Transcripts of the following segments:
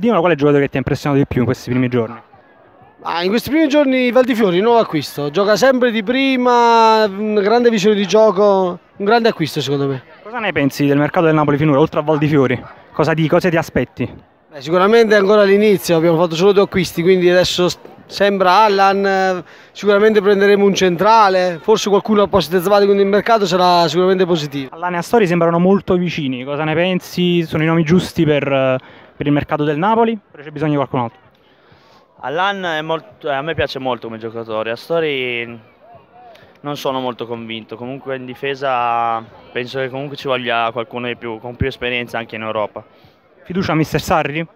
Dimmi qual è il giocatore che ti ha impressionato di più in questi primi giorni? Ah, in questi primi giorni Valdifiori, nuovo acquisto, gioca sempre di prima, una grande visione di gioco, un grande acquisto secondo me. Cosa ne pensi del mercato del Napoli finora, oltre a Valdifiori? Cosa, di, cosa ti aspetti? Beh, sicuramente ancora all'inizio, abbiamo fatto solo due acquisti, quindi adesso sembra Allan, sicuramente prenderemo un centrale, forse qualcuno ha posto Zavati, quindi il mercato sarà sicuramente positivo. Allan e Astori sembrano molto vicini, cosa ne pensi? Sono i nomi giusti per, per il mercato del Napoli? Però c'è bisogno di qualcun altro? Allan molto, a me piace molto come giocatore, Astori non sono molto convinto, comunque in difesa penso che comunque ci voglia qualcuno di più, con più esperienza anche in Europa. Fiducia a Mister Sarri?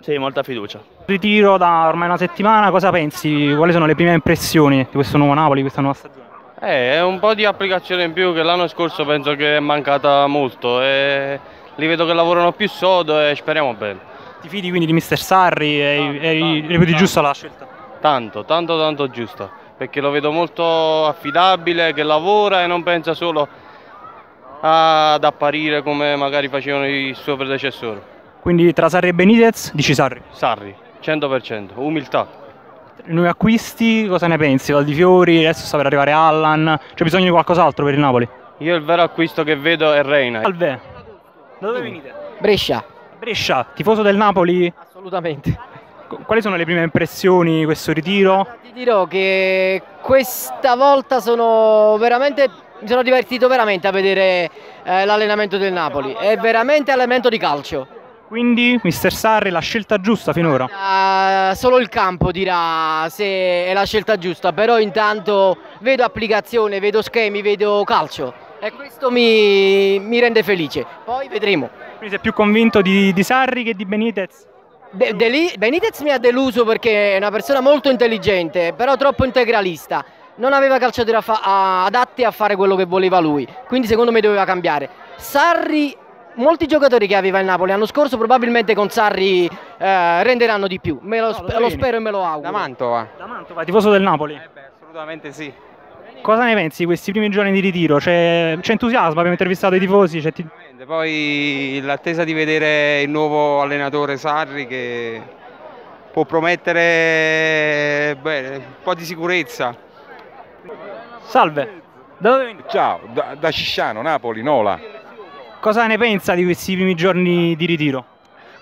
Sì, molta fiducia. Ritiro da ormai una settimana, cosa pensi? Quali sono le prime impressioni di questo nuovo Napoli, questa nuova stagione? Eh, è un po' di applicazione in più che l'anno scorso penso che è mancata molto e li vedo che lavorano più sodo e speriamo bene. Ti fidi quindi di Mister Sarri e, e reputi giusta la scelta? Tanto, tanto, tanto giusta, perché lo vedo molto affidabile, che lavora e non pensa solo ad apparire come magari facevano i suoi predecessori. Quindi tra Sarri e Benitez dici Sarri? Sarri, 100%, umiltà. Nuovi acquisti, cosa ne pensi? Valdifiori, adesso sta per arrivare Allan, c'è bisogno di qualcos'altro per il Napoli? Io il vero acquisto che vedo è Reina. Salve, da dove venite? Brescia. Brescia, tifoso del Napoli? Assolutamente. Quali sono le prime impressioni di questo ritiro? Ti dirò che questa volta sono veramente, mi sono divertito veramente a vedere eh, l'allenamento del Napoli, è veramente allenamento di calcio. Quindi, mister Sarri, la scelta giusta finora? Uh, solo il campo dirà se è la scelta giusta, però intanto vedo applicazione, vedo schemi, vedo calcio e questo mi, mi rende felice. Poi vedremo. Quindi sei più convinto di, di Sarri che di Benitez? De, de, Benitez mi ha deluso perché è una persona molto intelligente, però troppo integralista. Non aveva calciatori adatti a fare quello che voleva lui, quindi secondo me doveva cambiare. Sarri, molti giocatori che aveva il Napoli l'anno scorso probabilmente con Sarri eh, renderanno di più. Me lo, no, lo, lo spero e me lo auguro. Da Mantova. Da Mantova, tifoso del Napoli? Eh beh, assolutamente sì. Cosa ne pensi di questi primi giorni di ritiro? C'è, entusiasmo? Abbiamo intervistato i tifosi? Ti... Poi l'attesa di vedere il nuovo allenatore Sarri che può promettere beh, un po' di sicurezza. Salve, da dove venite? Ciao, da, da Cisciano, Napoli, Nola. Cosa ne pensa di questi primi giorni di ritiro?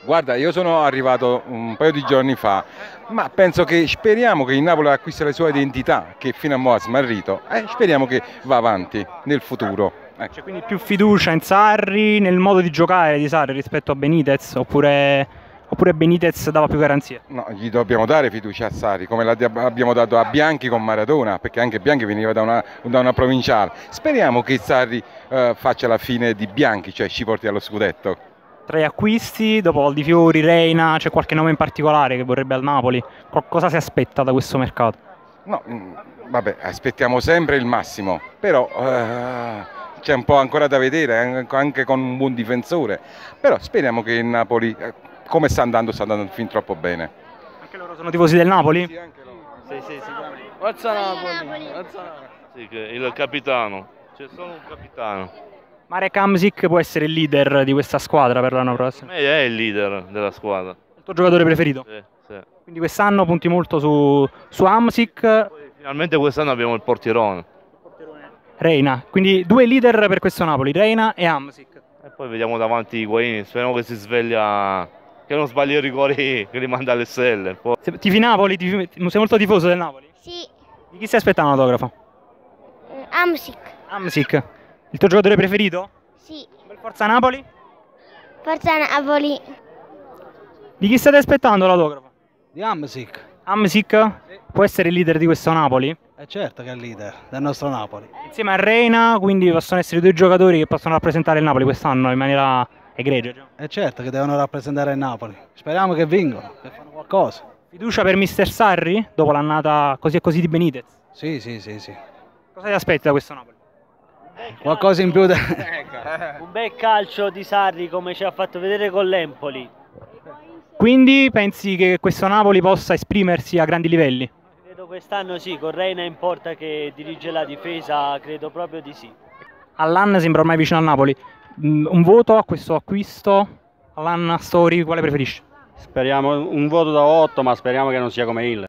Guarda, io sono arrivato un paio di giorni fa, ma penso che speriamo che il Napoli acquisti la sua identità, che fino a mo' ha smarrito, e eh, speriamo che va avanti nel futuro. Ecco. C'è quindi più fiducia in Sarri, nel modo di giocare di Sarri rispetto a Benitez, oppure, oppure Benitez dava più garanzie? No, gli dobbiamo dare fiducia a Sarri, come l'abbiamo dato a Bianchi con Maradona, perché anche Bianchi veniva da una, da una provinciale. Speriamo che Sarri eh, faccia la fine di Bianchi, cioè ci porti allo scudetto. Tra gli acquisti, dopo Aldifiori, Reina, c'è qualche nome in particolare che vorrebbe al Napoli? Cosa si aspetta da questo mercato? No, mm, vabbè, aspettiamo sempre il massimo, però uh, c'è un po' ancora da vedere, anche con un buon difensore, però speriamo che il Napoli, eh, come sta andando, sta andando fin troppo bene. Anche loro sono tifosi del Napoli? Sì, anche loro. Sì, sì, sicuramente. Forza Napoli! Forza Napoli! Sì, il capitano, c'è solo un capitano. Marek Amsic può essere il leader di questa squadra per l'anno prossimo? è il leader della squadra. Il tuo giocatore preferito? Sì, sì. Quindi quest'anno punti molto su, su Amsic. Finalmente quest'anno abbiamo il portierone. Reina, quindi due leader per questo Napoli, Reina e Amsic. E poi vediamo davanti i Guaini, speriamo che si sveglia, che non sbagli i rigori che li manda alle stelle. Poi... Tifi Napoli, tifi... sei molto tifoso del Napoli? Sì. Di chi stai aspettando l'autografo? Uh, Amsic. Amsic. Il tuo giocatore preferito? Sì. Forza Napoli? Forza Napoli. Di chi state aspettando l'autografo? Di Amsic. Amsic? Sì. Può essere il leader di questo Napoli? È certo che è il leader del nostro Napoli. Insieme a Reina, quindi possono essere due giocatori che possono rappresentare il Napoli quest'anno in maniera egregia. È certo che devono rappresentare il Napoli. Speriamo che vincono, che fanno qualcosa. Fiducia per Mister Sarri dopo l'annata così e così di Benitez? Sì, sì, sì, sì. Cosa ti aspetti da questo Napoli? Qualcosa in più da... Un bel calcio di Sarri come ci ha fatto vedere con l'Empoli. Quindi pensi che questo Napoli possa esprimersi a grandi livelli? Credo quest'anno sì, con Reina in porta che dirige la difesa, credo proprio di sì. Allan sembra ormai vicino al Napoli. Un voto a questo acquisto? Allan Story, quale preferisci? Speriamo un voto da 8, ma speriamo che non sia come il.